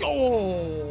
呦